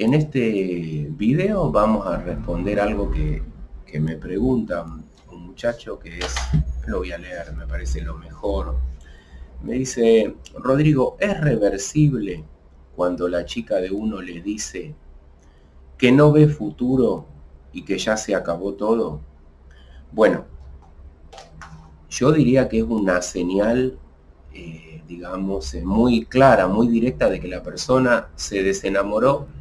En este video vamos a responder algo que, me pregunta un muchacho que es, lo voy a leer, me parece lo mejor. Me dice, Rodrigo, ¿es reversible cuando la chica de uno le dice que no ve futuro y que ya se acabó todo? Bueno, yo diría que es una señal, eh, digamos, eh, muy clara, muy directa de que la persona se desenamoró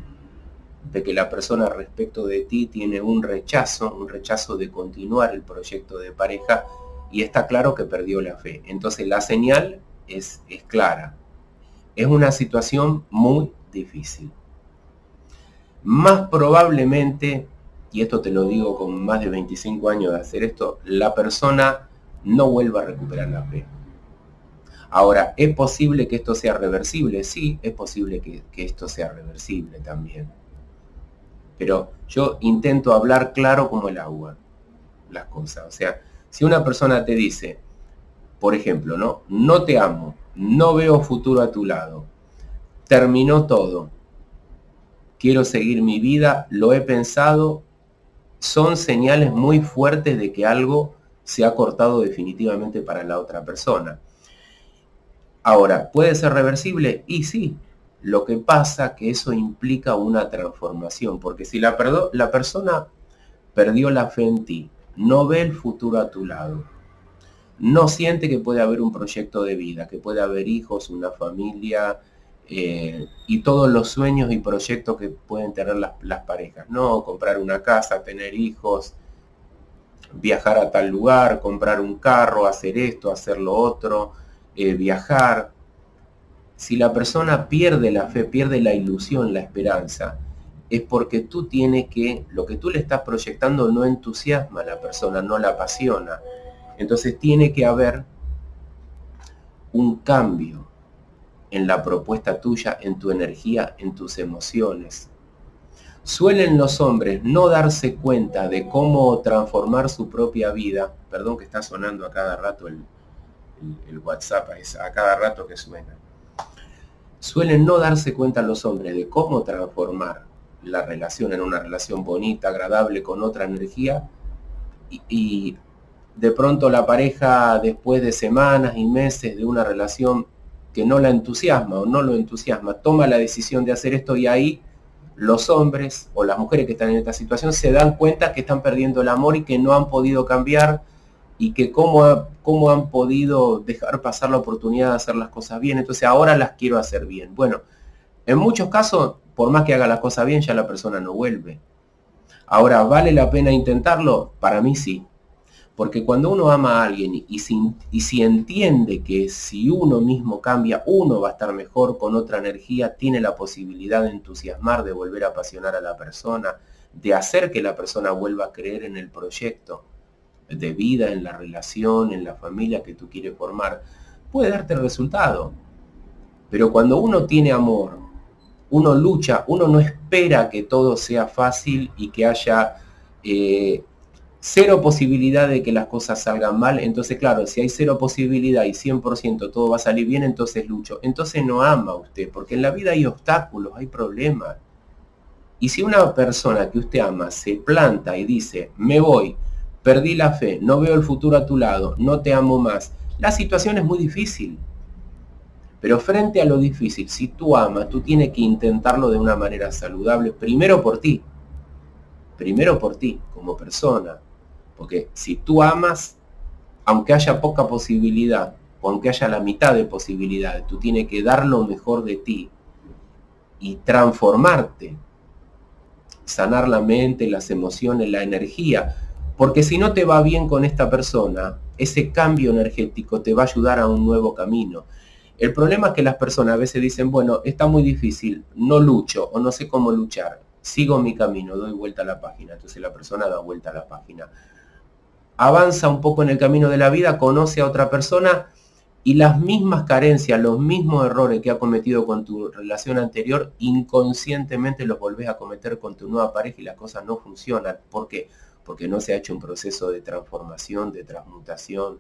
de que la persona respecto de ti tiene un rechazo, un rechazo de continuar el proyecto de pareja y está claro que perdió la fe. Entonces la señal es, clara. Es una situación muy difícil. Más probablemente, y esto te lo digo con más de 25 años de hacer esto, la persona no vuelva a recuperar la fe. Ahora, ¿es posible que esto sea reversible? Sí, es posible que esto sea reversible también pero yo intento hablar claro como el agua, las cosas. O sea, si una persona te dice, por ejemplo, no, no te amo, no veo futuro a tu lado, terminó todo, quiero seguir mi vida, lo he pensado, son señales muy fuertes de que algo se ha cortado definitivamente para la otra persona. Ahora, ¿puede ser reversible? Y sí, lo que pasa que eso implica una transformación, porque si la, la persona perdió la fe en ti, no ve el futuro a tu lado, no siente que puede haber un proyecto de vida, que puede haber hijos, una familia eh, y todos los sueños y proyectos que pueden tener las, parejas, ¿no? Comprar una casa, tener hijos, viajar a tal lugar, comprar un carro, hacer esto, hacer lo otro, eh, viajar, si la persona pierde la fe, pierde la ilusión, la esperanza, es porque tú tienes que, lo que tú le estás proyectando no entusiasma a la persona, no la apasiona. Entonces tiene que haber un cambio en la propuesta tuya, en tu energía, en tus emociones. Suelen los hombres no darse cuenta de cómo transformar su propia vida. Perdón que está sonando a cada rato el, WhatsApp, a cada rato que suena suelen no darse cuenta los hombres de cómo transformar la relación en una relación bonita, agradable, con otra energía, y, de pronto la pareja, después de semanas y meses de una relación que no la entusiasma o no lo entusiasma, toma la decisión de hacer esto y ahí los hombres o las mujeres que están en esta situación se dan cuenta que están perdiendo el amor y que no han podido cambiar y que cómo, cómo han podido dejar pasar la oportunidad de hacer las cosas bien, entonces ahora las quiero hacer bien. Bueno, en muchos casos, por más que haga las cosas bien, ya la persona no vuelve. Ahora, ¿vale la pena intentarlo? Para mí sí. Porque cuando uno ama a alguien y si, y si entiende que si uno mismo cambia, uno va a estar mejor con otra energía, tiene la posibilidad de entusiasmar, de volver a apasionar a la persona, de hacer que la persona vuelva a creer en el proyecto de vida, en la relación, en la familia que tú quieres formar, puede darte resultado. Pero cuando uno tiene amor, uno lucha, uno no espera que todo sea fácil y que haya eh, cero posibilidad de que las cosas salgan mal. Entonces, claro, si hay cero posibilidad y 100% todo va a salir bien, entonces lucho. Entonces no ama usted, porque en la vida hay obstáculos, hay problemas. Y si una persona que usted ama se planta y dice, me voy, perdí la fe, no veo el futuro a tu lado, no te amo más. La situación es muy difícil. Pero frente a lo difícil, si tú amas, tú tienes que intentarlo de una manera saludable, primero por ti, primero por ti, como persona. Porque si tú amas, aunque haya poca posibilidad, o aunque haya la mitad de posibilidades, tú tienes que dar lo mejor de ti y transformarte, sanar la mente, las emociones, la energía, porque si no te va bien con esta persona, ese cambio energético te va a ayudar a un nuevo camino. El problema es que las personas a veces dicen, bueno, está muy difícil, no lucho o no sé cómo luchar, sigo mi camino, doy vuelta a la página. Entonces la persona da vuelta a la página. Avanza un poco en el camino de la vida, conoce a otra persona y las mismas carencias, los mismos errores que ha cometido con tu relación anterior, inconscientemente los volvés a cometer con tu nueva pareja y las cosas no funcionan. ¿Por qué? Porque no se ha hecho un proceso de transformación, de transmutación,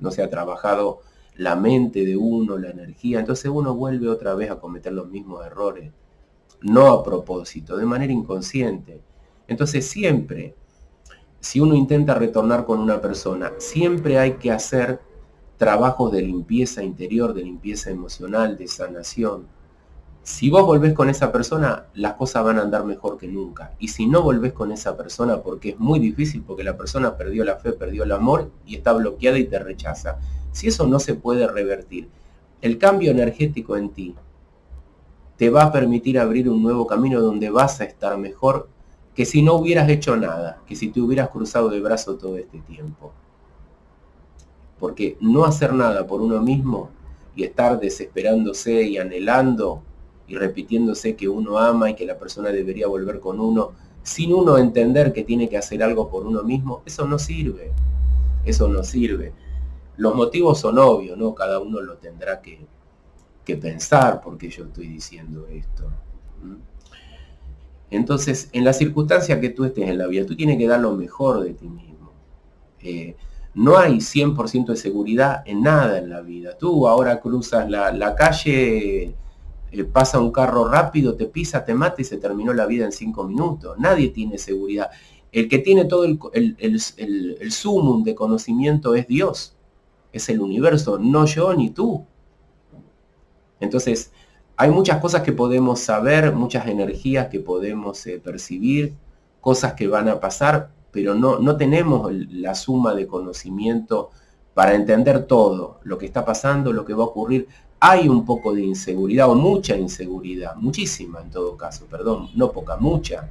no se ha trabajado la mente de uno, la energía, entonces uno vuelve otra vez a cometer los mismos errores. no a propósito, de manera inconsciente. Entonces siempre, si uno intenta retornar con una persona, siempre hay que hacer trabajos de limpieza interior, de limpieza emocional, de sanación. Si vos volvés con esa persona, las cosas van a andar mejor que nunca. Y si no volvés con esa persona, porque es muy difícil, porque la persona perdió la fe, perdió el amor y está bloqueada y te rechaza. Si eso no se puede revertir, el cambio energético en ti te va a permitir abrir un nuevo camino donde vas a estar mejor que si no hubieras hecho nada, que si te hubieras cruzado de brazo todo este tiempo. Porque no hacer nada por uno mismo y estar desesperándose y anhelando y repitiéndose que uno ama y que la persona debería volver con uno, sin uno entender que tiene que hacer algo por uno mismo, eso no sirve. Eso no sirve. Los motivos son obvios, ¿no? Cada uno lo tendrá que, que pensar porque yo estoy diciendo esto. Entonces, en la circunstancia que tú estés en la vida, tú tienes que dar lo mejor de ti mismo. Eh, no hay 100% de seguridad en nada en la vida. Tú ahora cruzas la, calle, eh, pasa un carro rápido, te pisa, te mata y se terminó la vida en cinco minutos. Nadie tiene seguridad. El que tiene todo el, el, el, sumum de conocimiento es Dios, es el universo, no yo ni tú. Entonces, hay muchas cosas que podemos saber, muchas energías que podemos eh, percibir, cosas que van a pasar, pero no, no tenemos la suma de conocimiento para entender todo lo que está pasando, lo que va a ocurrir. Hay un poco de inseguridad o mucha inseguridad, muchísima en todo caso, perdón, no poca, mucha.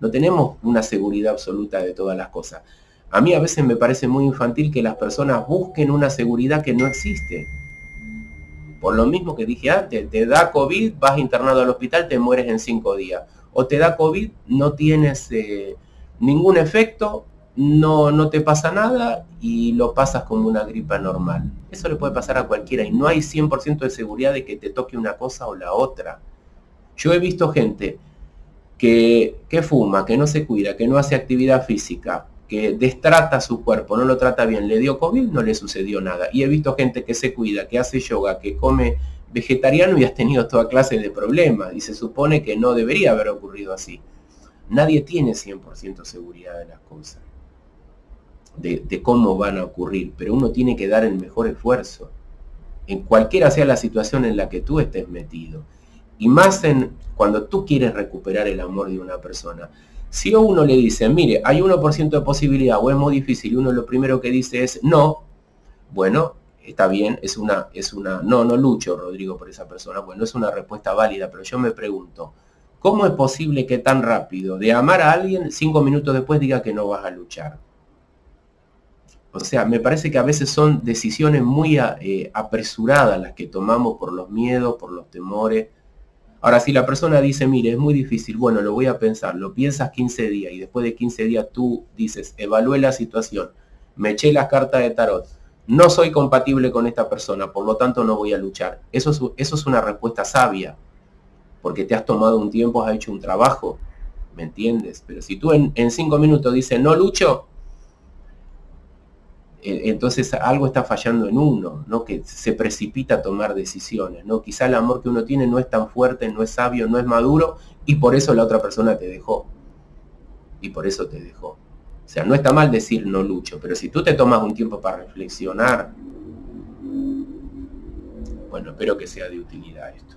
No tenemos una seguridad absoluta de todas las cosas. A mí a veces me parece muy infantil que las personas busquen una seguridad que no existe. Por lo mismo que dije antes, te da COVID, vas internado al hospital, te mueres en cinco días. O te da COVID, no tienes... Eh, ningún efecto, no, no te pasa nada y lo pasas como una gripa normal. Eso le puede pasar a cualquiera y no hay 100% de seguridad de que te toque una cosa o la otra. Yo he visto gente que, que fuma, que no se cuida, que no hace actividad física, que destrata su cuerpo, no lo trata bien, le dio COVID, no le sucedió nada. Y he visto gente que se cuida, que hace yoga, que come vegetariano y has tenido toda clase de problemas. Y se supone que no debería haber ocurrido así. Nadie tiene 100% seguridad de las cosas, de, cómo van a ocurrir, pero uno tiene que dar el mejor esfuerzo, en cualquiera sea la situación en la que tú estés metido. Y más en cuando tú quieres recuperar el amor de una persona. Si uno le dice, mire, hay 1% de posibilidad o es muy difícil, uno lo primero que dice es no, bueno, está bien, es una, es una, no, no lucho, Rodrigo, por esa persona, bueno, es una respuesta válida, pero yo me pregunto, ¿Cómo es posible que tan rápido de amar a alguien, cinco minutos después diga que no vas a luchar? O sea, me parece que a veces son decisiones muy eh, apresuradas las que tomamos por los miedos, por los temores. Ahora, si la persona dice, mire, es muy difícil, bueno, lo voy a pensar, lo piensas 15 días y después de 15 días tú dices, evalúe la situación, me eché las cartas de tarot, no soy compatible con esta persona, por lo tanto no voy a luchar. Eso eso es una respuesta sabia porque te has tomado un tiempo, has hecho un trabajo, ¿me entiendes? Pero si tú en, cinco minutos dices, no lucho, entonces algo está fallando en uno, ¿no? Que se precipita a tomar decisiones, ¿no? Quizá el amor que uno tiene no es tan fuerte, no es sabio, no es maduro, y por eso la otra persona te dejó. Y por eso te dejó. O sea, no está mal decir no lucho, pero si tú te tomas un tiempo para reflexionar, bueno, espero que sea de utilidad esto.